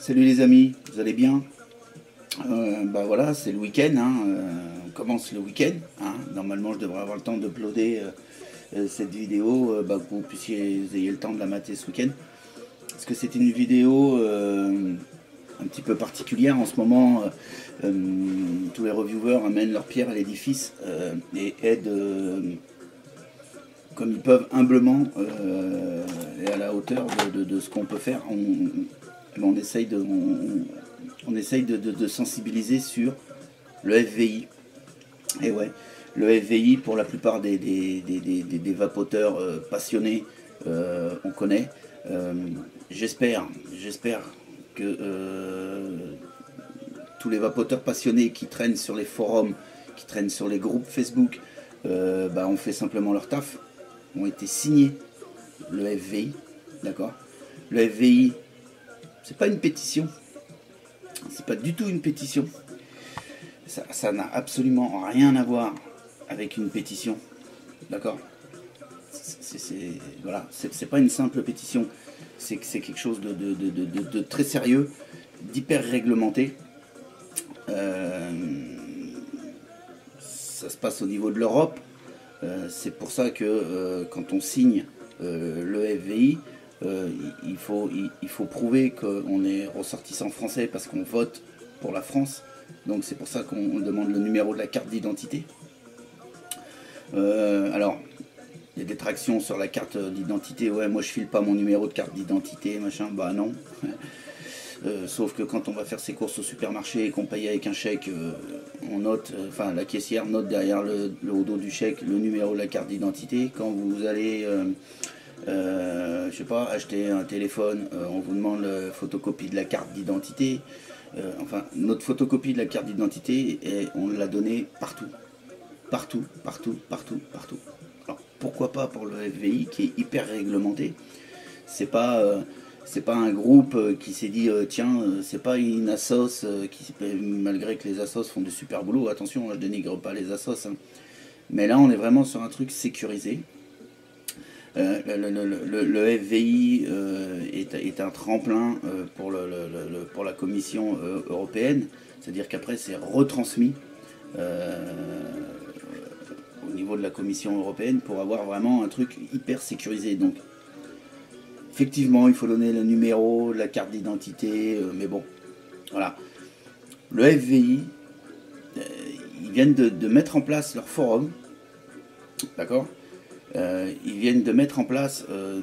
Salut les amis, vous allez bien euh, Bah voilà, c'est le week-end, hein, euh, on commence le week-end. Hein. Normalement, je devrais avoir le temps d'uploader euh, cette vidéo, bah, que vous puissiez vous ayez le temps de la mater ce week-end. Parce que c'est une vidéo un petit peu particulière en ce moment. tous les reviewers amènent leur pierre à l'édifice et aident comme ils peuvent humblement et à la hauteur de, ce qu'on peut faire. On essaye de, sensibiliser sur le FVI. Le FVI, pour la plupart des, des, vapoteurs euh, passionnés, euh, on connaît. Euh, j'espère, j'espère que tous les vapoteurs passionnés qui traînent sur les forums, qui traînent sur les groupes Facebook, bah, ont fait simplement leur taf, ont été signés le FVI, d'accord? Le FVI, c'est pas une pétition. C'est pas du tout une pétition. Ça n'a absolument rien à voir avec une pétition. D'accord? C'est voilà, c'est pas une simple pétition. C'est quelque chose de, très sérieux, d'hyper réglementé. Euh, ça se passe au niveau de l'Europe. Euh, c'est pour ça que euh, quand on signe le FVI, euh, il, faut, il, faut prouver qu'on est ressortissant français parce qu'on vote pour la France. Donc c'est pour ça qu'on demande le numéro de la carte d'identité. Euh, alors, il y a des tractions sur la carte d'identité. Ouais, moi je file pas mon numéro de carte d'identité, machin. Bah non. Euh, sauf que quand on va faire ses courses au supermarché et qu'on paye avec un chèque, on note, enfin la caissière note derrière le, le, dos du chèque le numéro de la carte d'identité. Quand vous allez je sais pas, acheter un téléphone, euh, on vous demande la photocopie de la carte d'identité. Euh, enfin, notre photocopie de la carte d'identité, on l'a donnée partout. Partout, partout, partout, partout. Alors, pourquoi pas pour le FVI qui est hyper réglementé? C'est pas pas un groupe qui s'est dit tiens c'est pas une assos qui malgré que les assos font du super boulot attention je dénigre pas les assos hein. mais là on est vraiment sur un truc sécurisé euh, le, FVI euh, est, un tremplin euh, pour, la Commission européenne, c'est-à-dire qu'après c'est retransmis au niveau de la Commission européenne pour avoir vraiment un truc hyper sécurisé. Donc effectivement, il faut donner le numéro, la carte d'identité, mais bon, voilà. Le FVI, ils viennent de mettre en place leur forum, d'accord? Ils viennent de mettre en place euh,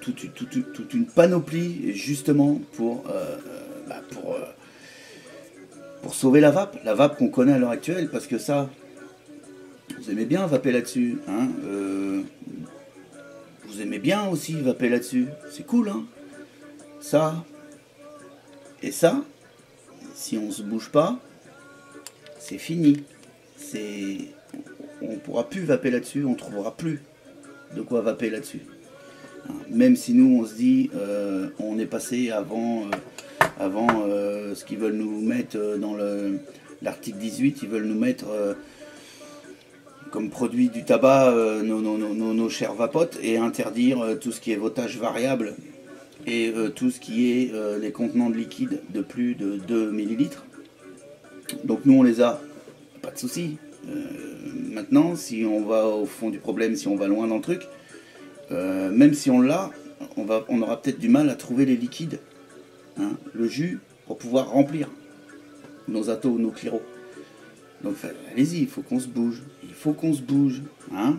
toute, une panoplie justement pour, euh, bah, pour sauver la vape, la vape qu'on connaît à l'heure actuelle, parce que ça, vous aimez bien vaper là-dessus. Hein vous aimez bien aussi vaper là-dessus. C'est cool, hein Ça et ça, si on se bouge pas, c'est fini. C'est on pourra plus vaper là-dessus, on trouvera plus de quoi vaper là-dessus. Même si nous on se dit euh, on est passé avant, euh, avant euh, ce qu'ils veulent nous mettre dans l'article 18, ils veulent nous mettre comme produit du tabac nos, chers vapotes et interdire tout ce qui est votage variable et tout ce qui est les contenants de liquide de plus de 2 millilitres. Donc nous on les a, pas de souci. Maintenant, si on va au fond du problème, si on va loin dans le truc, euh, même si on l'a, on, aura peut-être du mal à trouver les liquides, hein, le jus, pour pouvoir remplir nos atos nos cliros. Donc allez-y, il faut qu'on se bouge. Il faut qu'on se bouge. Hein.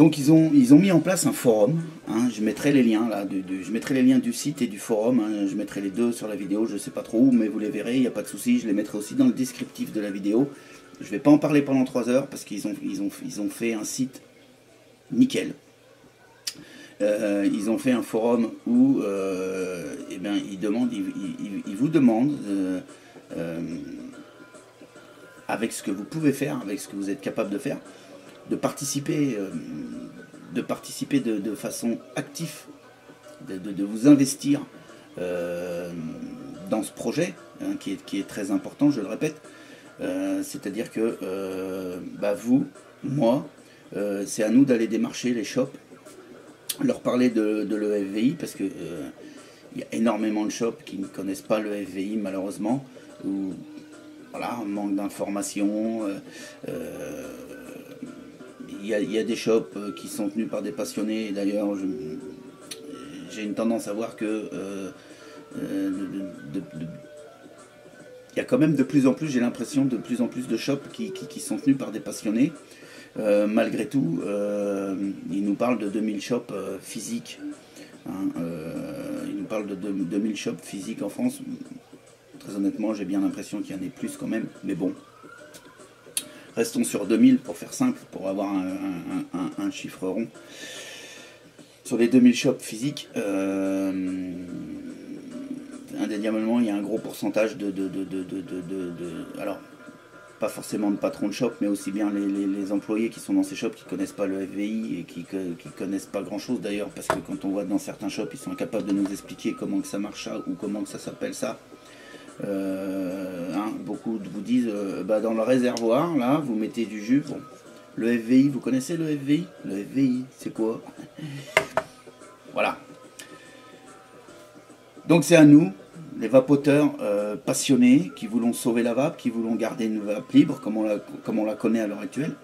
Donc ils ont, ils ont mis en place un forum. Hein. je mettrai les liens là, je mettrai les liens du site et du forum. je mettrai les deux sur la vidéo. Je ne sais pas trop où, mais vous les verrez. Il n'y a pas de souci. Je les mettrai aussi dans le descriptif de la vidéo. Je ne vais pas en parler pendant 3 heures parce qu'ils ont, ils ont, ils ont fait un site nickel. Euh, ils ont fait un forum où euh, eh bien, ils, demandent, ils, vous demandent, euh, avec ce que vous pouvez faire, avec ce que vous êtes capable de faire, de participer, de, participer de, façon active, de, vous investir dans ce projet, hein, qui, est, très important, je le répète, euh, c'est-à-dire que euh, bah, vous, moi, euh, c'est à nous d'aller démarcher les shops, leur parler de, l'EFVI parce que Il y a énormément de shops qui ne connaissent pas le FVI malheureusement, ou voilà, manque d'informations. Y a, des shops qui sont tenus par des passionnés. D'ailleurs, j'ai une tendance à voir que il y a quand même de plus en plus, j'ai l'impression, de plus en plus de shops qui, sont tenus par des passionnés. Euh, malgré tout, euh, il nous parle de 2000 shops euh, physiques. Hein, il nous parle de 2000 shops physiques en France. Très honnêtement, j'ai bien l'impression qu'il y en ait plus quand même. Mais bon, restons sur 2000 pour faire simple, pour avoir un, chiffre rond. Sur les 2000 shops physiques, indéniablement, il y a un gros pourcentage de, de, alors pas forcément de patrons de shop, mais aussi bien les, employés qui sont dans ces shops qui connaissent pas le FVI et qui, qui connaissent pas grand chose d'ailleurs, parce que quand on voit dans certains shops, ils sont incapables de nous expliquer comment que ça marche ça ou comment que ça s'appelle ça. Euh, hein, beaucoup vous disent euh, bah, dans le réservoir, là, vous mettez du jus. Le FVI, vous connaissez le FVI Le FVI, c'est quoi? Voilà. Donc c'est à nous les vapoteurs euh, passionnés qui voulons sauver la vape, qui voulons garder une vape libre comme on la, comme on la connaît à l'heure actuelle,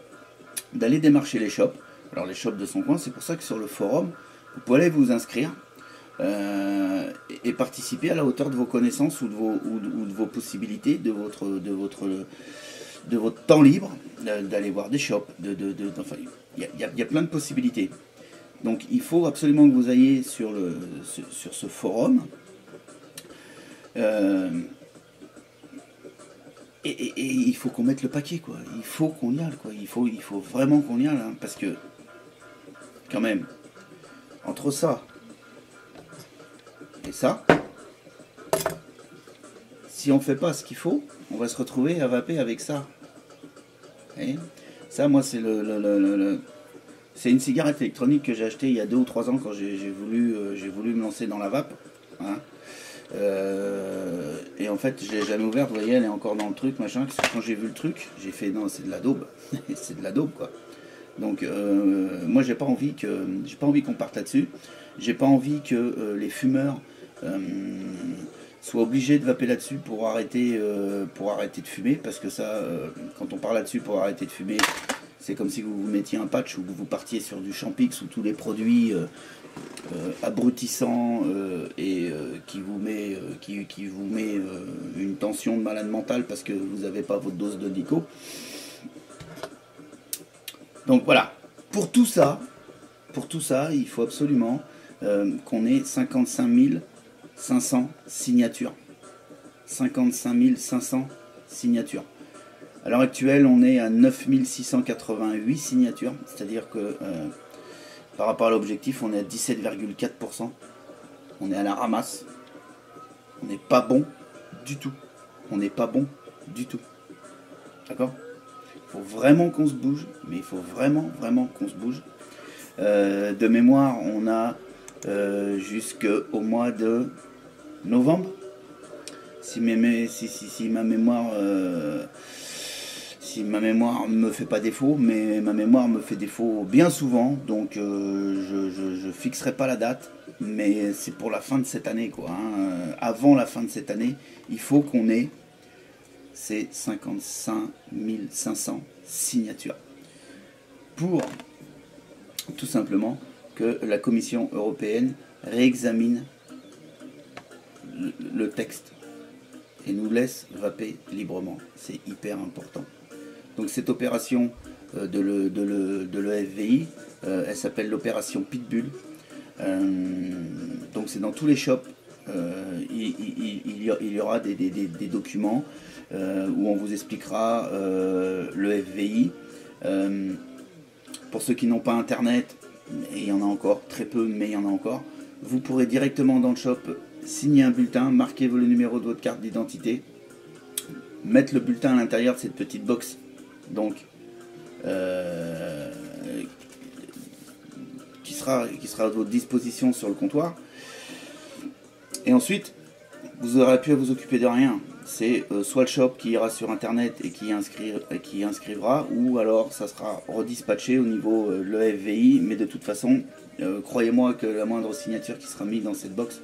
d'aller démarcher les shops. Alors les shops de son coin, c'est pour ça que sur le forum, vous pouvez aller vous inscrire euh, et participer à la hauteur de vos connaissances ou de vos, ou de, vos possibilités, de votre, de votre, de votre temps libre, d'aller voir des shops. De, de, il y, a, y, a plein de possibilités. Donc il faut absolument que vous ayez sur, le, sur ce forum euh, et, il faut qu'on mette le paquet, quoi. Il faut qu'on y aille, quoi. Il faut, il faut vraiment qu'on y aille, hein, parce que, quand même, entre ça et ça, si on fait pas ce qu'il faut, on va se retrouver à vaper avec ça. Et ça, moi, c'est le, c'est une cigarette électronique que j'ai achetée il y a deux ou trois ans quand j'ai voulu, euh, j'ai voulu me lancer dans la vape. Hein. Euh, et en fait, je l'ai jamais ouverte, vous voyez, elle est encore dans le truc, machin. Quand j'ai vu le truc, j'ai fait non, c'est de la daube. c'est de la daube, quoi. Donc, euh, moi, j'ai pas envie que, j'ai pas envie qu'on parte là-dessus. J'ai pas envie que les fumeurs soient obligés de vaper là-dessus pour arrêter, pour arrêter de fumer, parce que ça, quand on parle là-dessus pour arrêter de fumer, c'est comme si vous vous mettiez un patch ou que vous partiez sur du Champix ou tous les produits euh, abrutissant euh, et euh, qui vous met, qui, qui, vous met une tension de malade mental parce que vous n'avez pas votre dose de dico. Donc voilà, pour tout ça, pour tout ça, il faut absolument qu'on ait 55 500 signatures. 55 500 signatures. À l'heure actuelle, on est à 9688 signatures, c'est-à-dire que par rapport à l'objectif, on est à 17,4%. On est à la ramasse. On n'est pas bon du tout. On n'est pas bon du tout. D'accord? Il faut vraiment qu'on se bouge, mais il faut vraiment, vraiment qu'on se bouge. Euh, de mémoire, on a euh, jusqu'au mois de novembre. Si, si, ma mémoire euh, si ma mémoire me fait pas défaut, mais ma mémoire me fait défaut bien souvent, donc euh, je, fixerai pas la date, mais c'est pour la fin de cette année, quoi. Hein. Avant la fin de cette année, il faut qu'on ait ces 55 500 signatures pour tout simplement que la Commission européenne réexamine le texte et nous laisse vaper librement. C'est hyper important. Donc cette opération euh, de, le, de, l'EFVI, euh, elle s'appelle l'opération Pitbull. Euh, donc c'est dans tous les shops. Il, y aura des, documents où on vous expliquera le FVI. pour ceux qui n'ont pas internet, il y en a encore, très peu, mais il y en a encore, vous pourrez directement dans le shop signer un bulletin, marquer le numéro de votre carte d'identité, mettre le bulletin à l'intérieur de cette petite box donc euh, qui, sera, qui sera à votre disposition sur le comptoir. Et ensuite, vous aurez pu vous occuper de rien. C'est euh, soit le shop qui ira sur internet et qui, qui inscrira, ou alors ça sera redispatché au niveau de euh, l'EFVI. Mais de toute façon, croyez-moi que la moindre signature qui sera mise dans cette box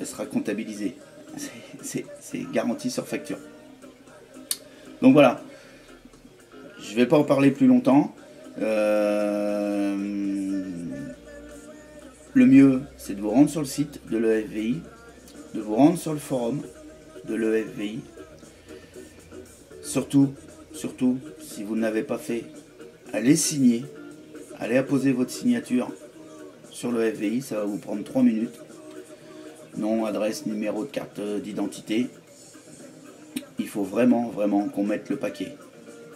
elle sera comptabilisée. C'est garanti sur facture. Donc voilà. Je ne vais pas en parler plus longtemps. Euh, le mieux, c'est de vous rendre sur le site de l'EFVI, de vous rendre sur le forum de l'EFVI. Surtout, surtout, si vous ne l'avez pas fait, allez signer, allez apposer votre signature sur le FVI, ça va vous prendre 3 minutes. Nom, adresse, numéro de carte d'identité. Il faut vraiment, vraiment qu'on mette le paquet.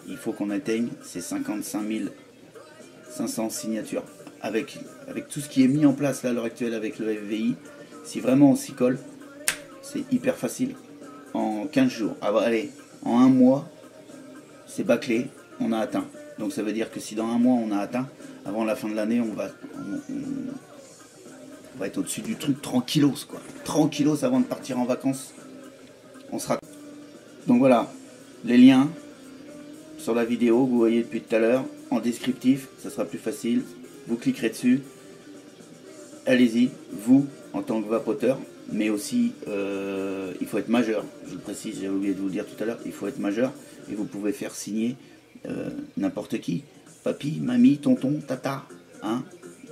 Il faut qu'on atteigne ces 55 500 signatures. Avec, avec tout ce qui est mis en place là, à l'heure actuelle avec le FVI, si vraiment on s'y colle, c'est hyper facile. En 15 jours, ah, bah, allez, en un mois, c'est bâclé, on a atteint. Donc ça veut dire que si dans un mois on a atteint, avant la fin de l'année, on va, être au-dessus du truc tranquillos, quoi. Tranquillos avant de partir en vacances. On sera. Donc voilà, les liens sur la vidéo vous voyez depuis tout à l'heure, en descriptif, ça sera plus facile. Vous cliquerez dessus. Allez-y, vous, en tant que vapoteur, mais aussi euh, il faut être majeur. Je le précise, j'ai oublié de vous le dire tout à l'heure, il faut être majeur et vous pouvez faire signer euh, n'importe qui. Papy, mamie, tonton, tata. Hein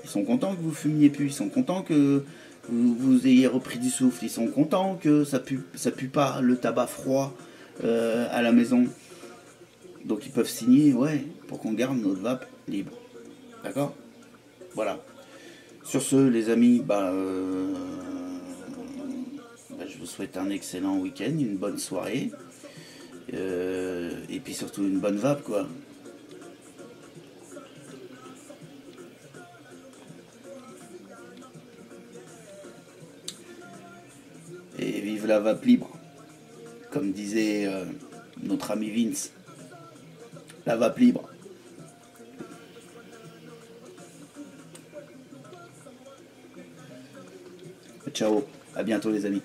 ils sont contents que vous fumiez plus, ils sont contents que vous, ayez repris du souffle, ils sont contents que ça pue, ça pue pas le tabac froid euh, à la maison. Donc ils peuvent signer, ouais, pour qu'on garde notre vape libre. D'accord? Voilà. Sur ce, les amis, bah, vous souhaite un excellent week-end, une bonne soirée. Euh, et puis surtout une bonne vape, quoi. Et vive la vape libre. Comme disait euh, notre ami Vince. La vape libre. Ciao, à bientôt les amis.